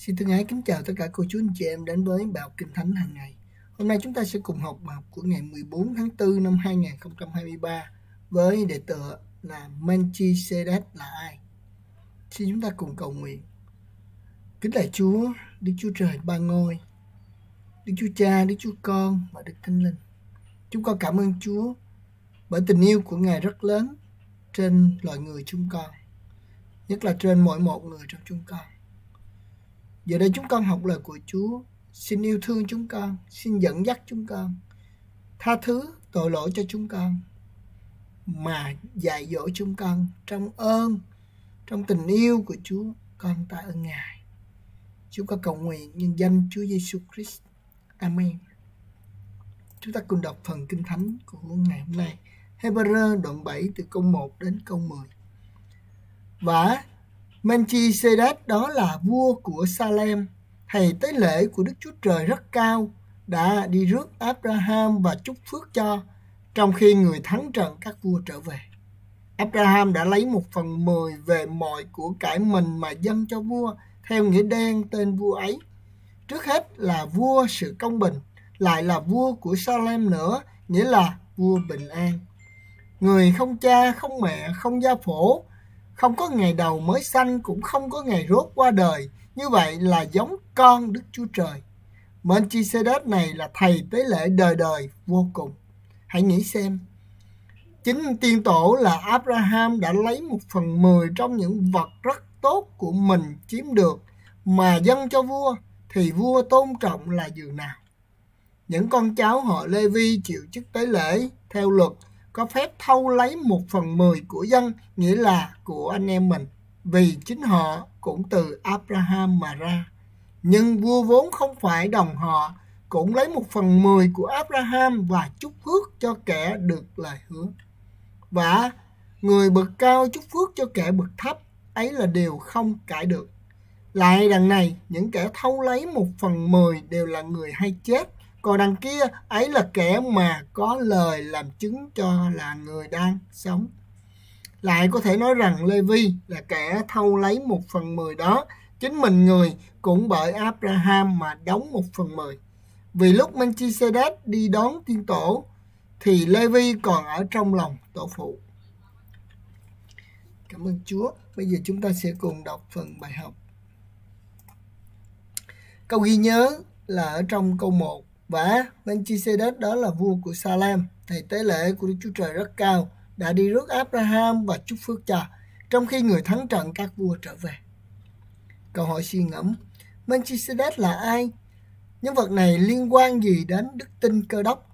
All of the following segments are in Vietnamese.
Xin thân ái kính chào tất cả cô chú anh chị em đến với bài học Kinh Thánh hàng ngày. Hôm nay chúng ta sẽ cùng học bài học của ngày 14 tháng 4 năm 2023 với đề tựa là Melchizedek là ai? Xin chúng ta cùng cầu nguyện. Kính lạy Chúa, Đức Chúa Trời ba ngôi, Đức Chúa Cha, Đức Chúa Con và Đức Thánh Linh. Chúng con cảm ơn Chúa bởi tình yêu của Ngài rất lớn trên loài người chúng con, nhất là trên mỗi một người trong chúng con. Giờ đây chúng con học lời của Chúa, xin yêu thương chúng con, xin dẫn dắt chúng con, tha thứ tội lỗi cho chúng con, mà dạy dỗ chúng con trong ơn, trong tình yêu của Chúa, con tạ ơn Ngài. Chúng con cầu nguyện nhân danh Chúa Giêsu Christ. Amen. Chúng ta cùng đọc phần Kinh Thánh của ngày hôm nay. Hebrew đoạn 7 từ câu 1 đến câu 10. Và Melchizedek đó là vua của Salem, thầy tế lễ của Đức Chúa Trời rất cao, đã đi rước Abraham và chúc phước cho, trong khi người thắng trận các vua trở về. Abraham đã lấy một phần mười về mọi của cải mình mà dâng cho vua, theo nghĩa đen tên vua ấy. Trước hết là vua sự công bình, lại là vua của Salem nữa, nghĩa là vua bình an. Người không cha, không mẹ, không gia phổ, không có ngày đầu mới sanh, cũng không có ngày rốt qua đời. Như vậy là giống con Đức Chúa Trời. Melchizedek này là thầy tế lễ đời đời, vô cùng. Hãy nghĩ xem. Chính tiên tổ là Abraham đã lấy một phần mười trong những vật rất tốt của mình chiếm được mà dâng cho vua, thì vua tôn trọng là dường nào. Những con cháu họ Lê Vi chịu chức tế lễ theo luật có phép thâu lấy một phần mười của dân, nghĩa là của anh em mình, vì chính họ cũng từ Abraham mà ra. Nhưng vua vốn không phải đồng họ, cũng lấy một phần mười của Abraham và chúc phước cho kẻ được lời hứa. Và người bậc cao chúc phước cho kẻ bậc thấp, ấy là điều không cãi được. Lại đằng này, những kẻ thâu lấy một phần mười đều là người hay chết, còn đằng kia, ấy là kẻ mà có lời làm chứng cho là người đang sống. Lại có thể nói rằng Lê Vi là kẻ thâu lấy một phần mười đó. Chính mình người cũng bởi Abraham mà đóng một phần mười. Vì lúc Melchizedek đi đón tiên tổ, thì Lê Vi còn ở trong lòng tổ phụ. Cảm ơn Chúa. Bây giờ chúng ta sẽ cùng đọc phần bài học. Câu ghi nhớ là ở trong câu 1 và Melchizedek đó là vua của Salem, thầy tế lễ của Đức Chúa Trời rất cao, đã đi rước Abraham và chúc phước cho, trong khi người thắng trận các vua trở về. Câu hỏi suy ngẫm, Melchizedek là ai? Nhân vật này liên quan gì đến đức tin cơ đốc?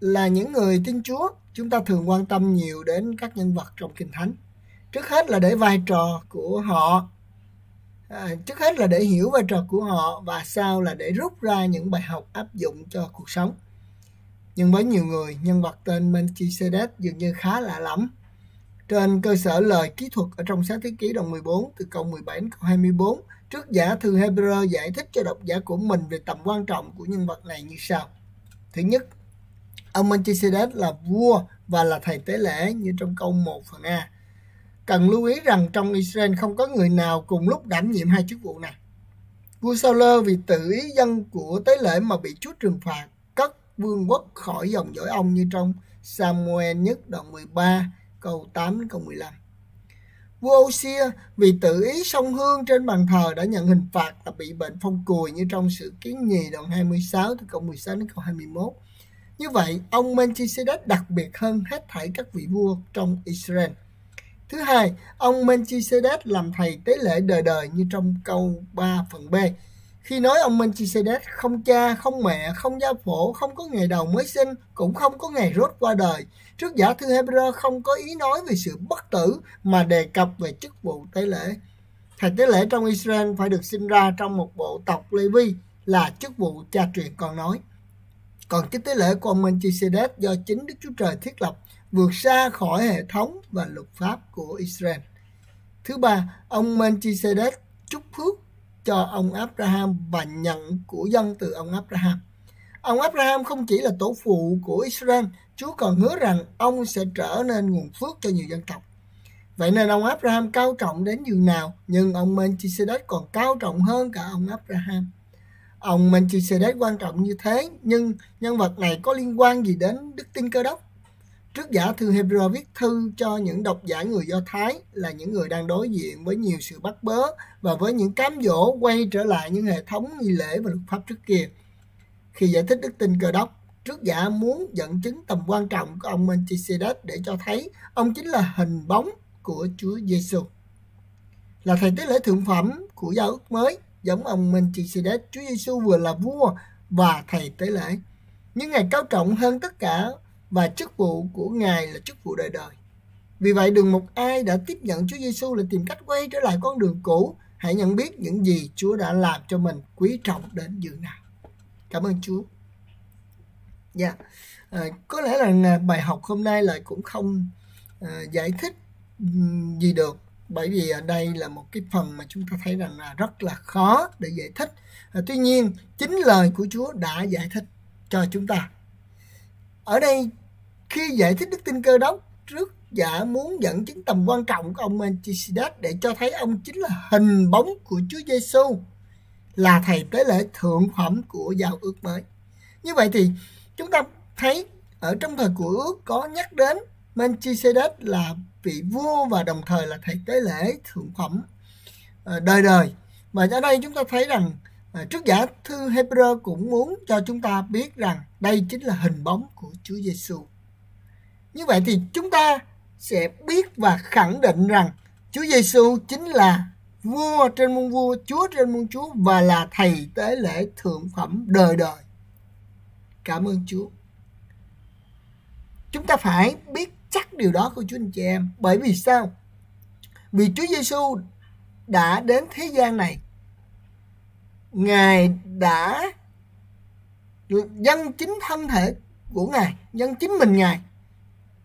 Là những người tin Chúa, chúng ta thường quan tâm nhiều đến các nhân vật trong Kinh Thánh. Trước hết là để vai trò của họ à, trước hết là để hiểu vai trò của họ và sau là để rút ra những bài học áp dụng cho cuộc sống. Nhưng với nhiều người nhân vật tên Melchizedek dường như khá lạ lắm trên cơ sở lời kỹ thuật ở trong sách thế ký đoạn 14 từ câu 17 đến câu 24 trước giả thư Hebrew giải thích cho độc giả của mình về tầm quan trọng của nhân vật này như sau. Thứ nhất ông Melchizedek là vua và là thầy tế lễ như trong câu 1 phần A. Cần lưu ý rằng trong Israel không có người nào cùng lúc đảm nhiệm hai chức vụ này. Vua Saul vì tự ý dân của tế lễ mà bị Chúa trừng phạt, cất vương quốc khỏi dòng dõi ông như trong Samuel nhất đoạn 13 câu 8 đến câu 15. Vua Osia vì tự ý sông hương trên bàn thờ đã nhận hình phạt là bị bệnh phong cùi như trong sự kiến nhì đoạn 26 từ câu 16 đến câu 21. Như vậy, ông Melchizedek đặc biệt hơn hết thảy các vị vua trong Israel. Thứ hai, ông Melchizedek làm thầy tế lễ đời đời như trong câu 3 phần B. Khi nói ông Melchizedek không cha, không mẹ, không gia phổ, không có ngày đầu mới sinh, cũng không có ngày rốt qua đời. Trước giả thư Hebrew không có ý nói về sự bất tử mà đề cập về chức vụ tế lễ. Thầy tế lễ trong Israel phải được sinh ra trong một bộ tộc Levi là chức vụ cha truyền con nói. Còn chức tế lễ của ông Melchizedek do chính Đức Chúa Trời thiết lập vượt xa khỏi hệ thống và luật pháp của Israel. Thứ ba, ông Melchizedek chúc phước cho ông Abraham và nhận của dân từ ông Abraham. Ông Abraham không chỉ là tổ phụ của Israel, Chúa còn hứa rằng ông sẽ trở nên nguồn phước cho nhiều dân tộc. Vậy nên ông Abraham cao trọng đến nhường nào, nhưng ông Melchizedek còn cao trọng hơn cả ông Abraham. Ông Melchizedek quan trọng như thế, nhưng nhân vật này có liên quan gì đến đức tin cơ đốc? Trước giả thư Hebrew viết thư cho những độc giả người Do Thái là những người đang đối diện với nhiều sự bắt bớ và với những cám dỗ quay trở lại những hệ thống nghi lễ và luật pháp trước kia. Khi giải thích đức tin cơ đốc, trước giả muốn dẫn chứng tầm quan trọng của ông Melchizedek để cho thấy ông chính là hình bóng của Chúa Giêsu. Là thầy tế lễ thượng phẩm của giao ước mới, giống ông Melchizedek, Chúa Giêsu vừa là vua và thầy tế lễ. Nhưng Ngài cao trọng hơn tất cả và chức vụ của Ngài là chức vụ đời đời. Vì vậy đừng một ai đã tiếp nhận Chúa Giêsu là tìm cách quay trở lại con đường cũ. Hãy nhận biết những gì Chúa đã làm cho mình quý trọng đến dường nào. Cảm ơn Chúa. Dạ, yeah. à, có lẽ là à, bài học hôm nay lại cũng không à, giải thích gì được bởi vì ở đây là một cái phần mà chúng ta thấy rằng là rất là khó để giải thích. À, tuy nhiên chính lời của Chúa đã giải thích cho chúng ta. Ở đây khi giải thích đức tin cơ đốc trước giả muốn dẫn chứng tầm quan trọng của ông Melchizedek để cho thấy ông chính là hình bóng của Chúa Giêsu là thầy tế lễ thượng phẩm của giao ước mới. Như vậy thì chúng ta thấy ở trong thời của ước có nhắc đến Melchizedek là vị vua và đồng thời là thầy tế lễ thượng phẩm ờ, đời đời. Và ở đây chúng ta thấy rằng ờ, trước giả thư Hebrew cũng muốn cho chúng ta biết rằng đây chính là hình bóng của Chúa Giêsu. Như vậy thì chúng ta sẽ biết và khẳng định rằng Chúa Giêsu chính là vua trên muôn vua, chúa trên muôn chúa và là thầy tế lễ thượng phẩm đời đời. Cảm ơn Chúa. Chúng ta phải biết chắc điều đó của Chúa anh chị em. Bởi vì sao? Vì Chúa Giêsu đã đến thế gian này. Ngài đã dâng chính thân thể của Ngài, dâng chính mình Ngài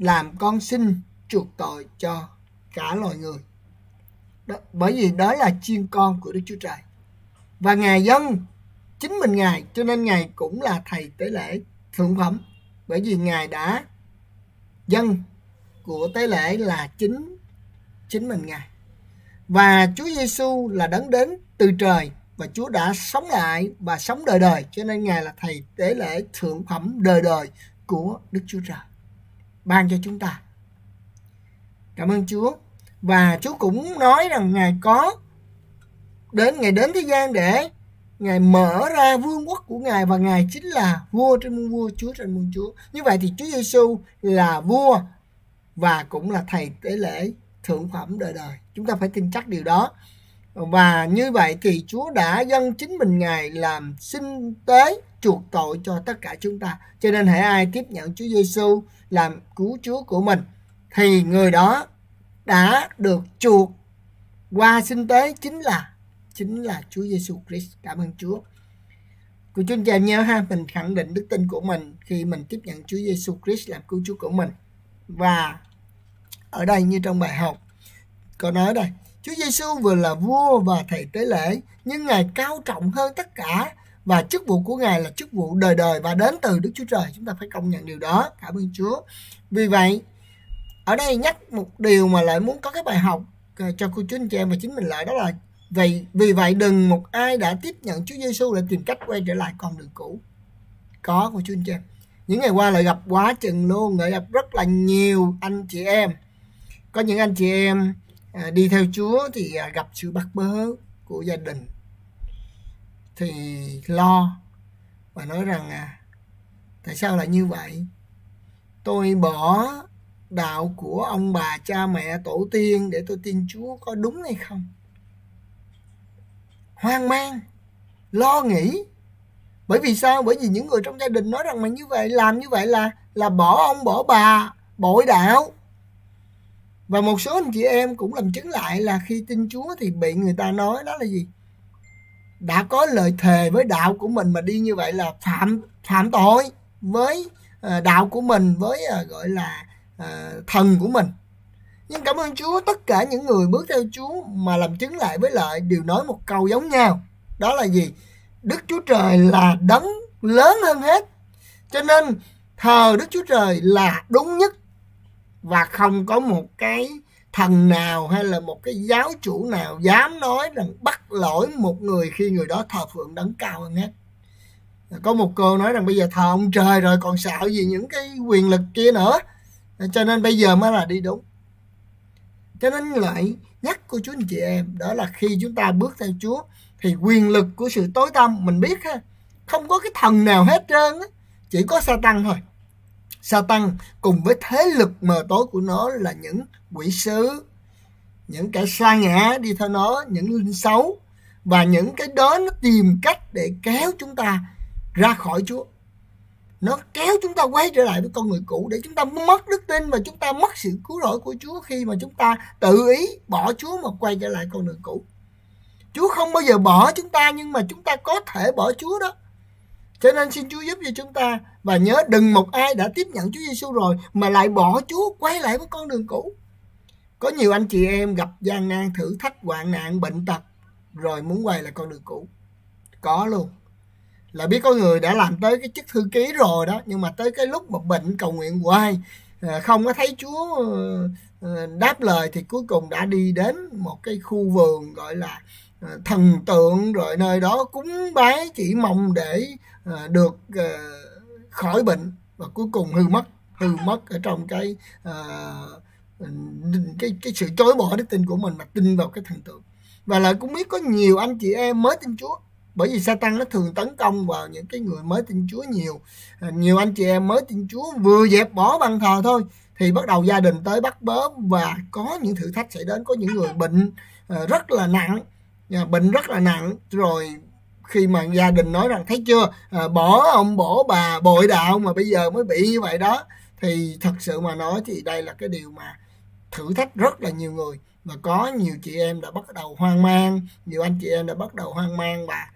làm con sinh chuộc tội cho cả loài người. Đó, bởi vì đó là chiên con của Đức Chúa Trời. Và Ngài dân chính mình Ngài cho nên Ngài cũng là thầy tế lễ thượng phẩm bởi vì Ngài đã dân của tế lễ là chính chính mình Ngài. Và Chúa Giêsu là đấng đến từ trời và Chúa đã sống lại và sống đời đời cho nên Ngài là thầy tế lễ thượng phẩm đời đời của Đức Chúa Trời ban cho chúng ta. Cảm ơn Chúa. Và Chúa cũng nói rằng Ngài có đến Ngài đến thế gian để Ngài mở ra vương quốc của Ngài và Ngài chính là vua trên muôn vua, Chúa trên muôn Chúa. Như vậy thì Chúa Giêsu là vua và cũng là thầy tế lễ thượng phẩm đời đời. Chúng ta phải tin chắc điều đó. Và như vậy thì Chúa đã dâng chính mình Ngài làm sinh tế chuộc tội cho tất cả chúng ta. Cho nên hãy ai tiếp nhận Chúa Giêsu làm cứu Chúa của mình thì người đó đã được chuộc qua sinh tế chính là chính là Chúa Giêsu Christ. Cảm ơn Chúa. Cô chú anh chị em nhớ ha, mình khẳng định đức tin của mình khi mình tiếp nhận Chúa Giêsu Christ làm cứu Chúa của mình. Và ở đây như trong bài học có nói đây, Chúa Giêsu vừa là vua và thầy tế lễ, nhưng Ngài cao trọng hơn tất cả và chức vụ của Ngài là chức vụ đời đời và đến từ Đức Chúa Trời. Chúng ta phải công nhận điều đó. Cảm ơn Chúa. Vì vậy, ở đây nhắc một điều mà lại muốn có cái bài học cho cô chú anh chị em và chính mình lại đó là vì vì vậy đừng một ai đã tiếp nhận Chúa Giêsu lại tìm cách quay trở lại con đường cũ. Có cô chú anh chị em. Những ngày qua lại gặp quá chừng luôn, lại gặp rất là nhiều anh chị em. Có những anh chị em à, đi theo Chúa thì à, gặp sự bắt bớ của gia đình thì lo và nói rằng à tại sao lại như vậy? Tôi bỏ đạo của ông bà cha mẹ tổ tiên để tôi tin chúa có đúng hay không? Hoang mang, lo nghĩ. Bởi vì sao? Bởi vì những người trong gia đình nói rằng mà như vậy, làm như vậy là là bỏ ông, bỏ bà, bội đạo. Và một số anh chị em cũng làm chứng lại là khi tin chúa thì bị người ta nói đó là gì? Đã có lời thề với đạo của mình mà đi như vậy là phạm phạm tội với ờ, đạo của mình, với ờ, gọi là ờ, thần của mình. Nhưng cảm ơn Chúa, tất cả những người bước theo Chúa mà làm chứng lại với lại đều nói một câu giống nhau. Đó là gì? Đức Chúa Trời là đấng lớn hơn hết. Cho nên, thờ Đức Chúa Trời là đúng nhất. Và không có một cái thần nào hay là một cái giáo chủ nào dám nói rằng bắt lỗi một người khi người đó thờ phượng đấng cao hơn hết? Có một cô nói rằng bây giờ thờ ông trời rồi, còn sợ gì những cái quyền lực kia nữa. Cho nên bây giờ mới là đi đúng. Cho nên lại nhắc cô chú anh chị em, đó là khi chúng ta bước theo Chúa, thì quyền lực của sự tối tăm, mình biết ha, không có cái thần nào hết trơn á, chỉ có sa tăng thôi sa tăng cùng với thế lực mờ tối của nó là những quỷ sứ, những kẻ sa ngã đi theo nó, những linh xấu, và những cái đó nó tìm cách để kéo chúng ta ra khỏi Chúa nó kéo chúng ta quay trở lại với con người cũ để chúng ta mất đức tin và chúng ta mất sự cứu rỗi của Chúa khi mà chúng ta tự ý bỏ Chúa mà quay trở lại con đường cũ. Chúa không bao giờ bỏ chúng ta nhưng mà chúng ta có thể bỏ Chúa đó. Cho nên xin Chúa giúp cho chúng ta và nhớ đừng một ai đã tiếp nhận Chúa Giêsu rồi mà lại bỏ Chúa quay lại với con đường cũ. Có nhiều anh chị em gặp gian nan, thử thách, hoạn nạn, bệnh tật rồi muốn quay lại con đường cũ. Có luôn là biết có người đã làm tới cái chức thư ký rồi đó nhưng mà tới cái lúc mà bệnh cầu nguyện hoài ờ, không có thấy Chúa ờ, ờ, đáp lời thì cuối cùng đã đi đến một cái khu vườn gọi là thần tượng rồi nơi đó cúng bái chỉ mong để Ờ, được ờ, khỏi bệnh và cuối cùng hư mất hư mất ở trong cái ờ, cái cái sự chối bỏ đức tin của mình mà tin vào cái thần tượng. Và lại cũng biết có nhiều anh chị em mới tin Chúa bởi vì Satan nó thường tấn công vào những cái người mới tin Chúa nhiều. À, nhiều anh chị em mới tin Chúa vừa dẹp bỏ bàn thờ thôi thì bắt đầu gia đình tới bắt bớ và có những thử thách xảy đến. Có những người bệnh à, rất là nặng à, bệnh rất là nặng rồi khi mà gia đình nói rằng thấy chưa? À, bỏ ông bỏ bà bội đạo mà bây giờ mới bị như vậy đó. Thì thật sự mà nói thì đây là cái điều mà thử thách rất là nhiều người. Và có nhiều chị em đã bắt đầu hoang mang nhiều anh chị em đã bắt đầu hoang mang và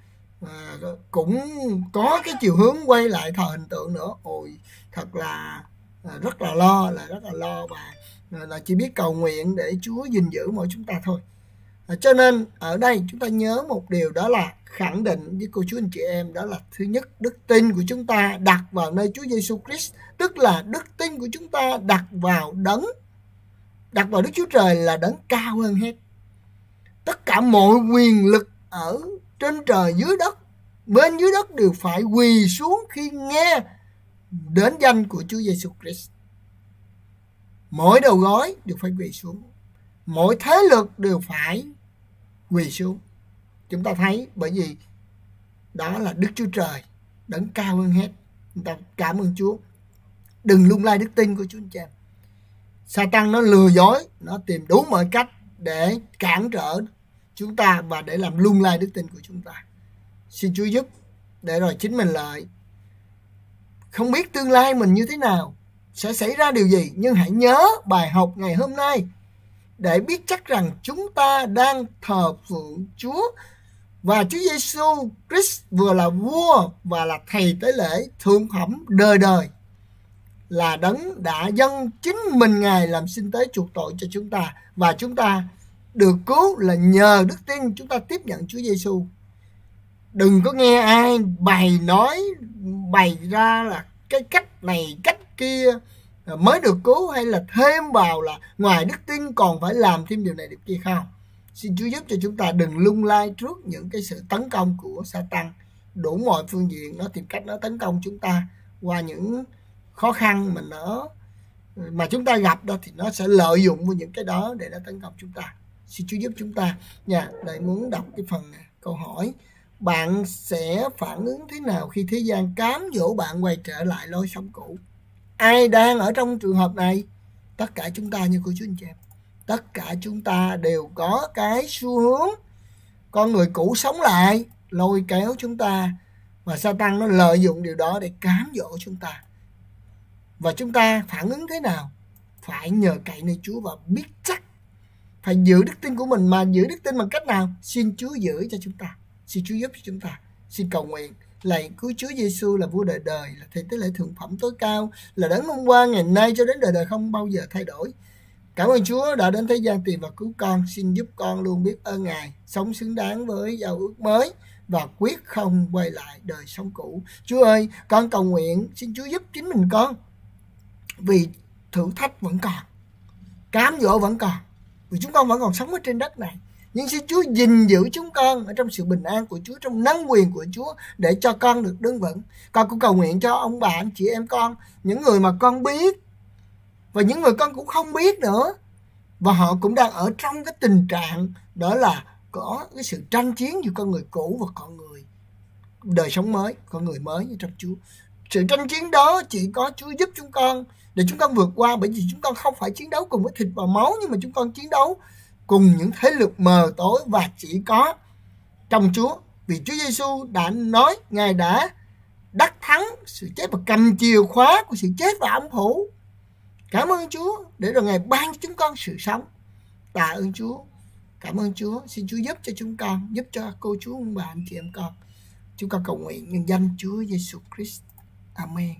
à, cũng có cái chiều hướng quay lại thờ hình tượng nữa. Ôi thật là à, rất là lo là rất là lo và à, là chỉ biết cầu nguyện để Chúa gìn giữ mọi chúng ta thôi à, cho nên ở đây chúng ta nhớ một điều đó là khẳng định với cô chú anh chị em đó là thứ nhất đức tin của chúng ta đặt vào nơi Chúa Giêsu Christ tức là đức tin của chúng ta đặt vào đấng đặt vào Đức Chúa Trời là đấng cao hơn hết tất cả mọi quyền lực ở trên trời dưới đất bên dưới đất đều phải quỳ xuống khi nghe đến danh của Chúa Giêsu Christ. Mỗi đầu gói đều phải quỳ xuống. Mỗi thế lực đều phải quỳ xuống. Chúng ta thấy bởi vì đó là Đức Chúa Trời đấng cao hơn hết. Chúng ta cảm ơn Chúa. Đừng lung lay đức tin của Chúa anh chị em. Satan nó lừa dối, nó tìm đủ mọi cách để cản trở chúng ta và để làm lung lay đức tin của chúng ta. Xin Chúa giúp để rồi chính mình lại Không biết tương lai mình như thế nào, sẽ xảy ra điều gì, nhưng hãy nhớ bài học ngày hôm nay để biết chắc rằng chúng ta đang thờ phượng Chúa. Và Chúa Giêsu Christ vừa là vua và là thầy tế lễ thượng phẩm đời đời. Là đấng đã dâng chính mình ngài làm sinh tế chuộc tội cho chúng ta. Và chúng ta được cứu là nhờ đức tin chúng ta tiếp nhận Chúa Giêsu. Đừng có nghe ai bày nói, bày ra là cái cách này, cách kia mới được cứu hay là thêm vào là ngoài đức tin còn phải làm thêm điều này điều kia không. Xin Chúa giúp cho chúng ta đừng lung lay trước những cái sự tấn công của Satan đủ mọi phương diện nó tìm cách nó tấn công chúng ta. Qua những khó khăn mà nó, mà chúng ta gặp đó thì nó sẽ lợi dụng vào những cái đó để nó tấn công chúng ta. Xin Chúa giúp chúng ta. Nha, lại muốn đọc cái phần này. câu hỏi. Bạn sẽ phản ứng thế nào khi thế gian cám dỗ bạn quay trở lại lối sống cũ? Ai đang ở trong trường hợp này? Tất cả chúng ta như cô chú anh chị em. Tất cả chúng ta đều có cái xu hướng con người cũ sống lại, lôi kéo chúng ta và sa tăng nó lợi dụng điều đó để cám dỗ chúng ta. Và chúng ta phản ứng thế nào? Phải nhờ cậy nơi Chúa và biết chắc phải giữ đức tin của mình mà giữ đức tin bằng cách nào? Xin Chúa giữ cho chúng ta. Xin Chúa giúp cho chúng ta. Xin cầu nguyện lạy cứu Chúa Giêsu là vua đời đời, là thầy tế lễ thượng phẩm tối cao, là đấng hôm qua, ngày nay cho đến đời đời không bao giờ thay đổi. Cảm ơn Chúa đã đến thế gian tìm và cứu con, xin giúp con luôn biết ơn Ngài, sống xứng đáng với giao ước mới và quyết không quay lại đời sống cũ. Chúa ơi, con cầu nguyện, xin Chúa giúp chính mình con, vì thử thách vẫn còn, cám dỗ vẫn còn, vì chúng con vẫn còn sống ở trên đất này nhưng xin Chúa gìn giữ chúng con ở trong sự bình an của Chúa, trong năng quyền của Chúa để cho con được đứng vững. Con cũng cầu nguyện cho ông bà, anh chị em con, những người mà con biết và những người con cũng không biết nữa. Và họ cũng đang ở trong cái tình trạng đó là có cái sự tranh chiến giữa con người cũ và con người đời sống mới, con người mới như trong Chúa. Sự tranh chiến đó chỉ có Chúa giúp chúng con để chúng con vượt qua, bởi vì chúng con không phải chiến đấu cùng với thịt và máu nhưng mà chúng con chiến đấu cùng những thế lực mờ tối và chỉ có trong Chúa. Vì Chúa Giêsu đã nói, ngài đã đắc thắng sự chết và cầm chìa khóa của sự chết và âm phủ cảm ơn Chúa để rồi ngài ban cho chúng con sự sống. Tạ ơn Chúa. Cảm ơn Chúa. Xin Chúa giúp cho chúng con, giúp cho cô chú ông bà anh chị em con. Chúng con cầu nguyện nhân danh Chúa Giêsu Christ. Amen.